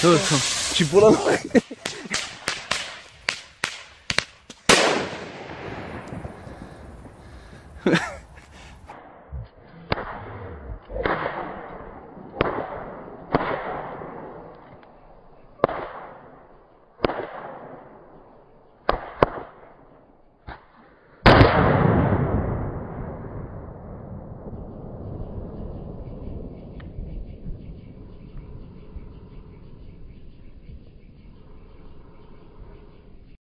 저, 저, 집 보라 놓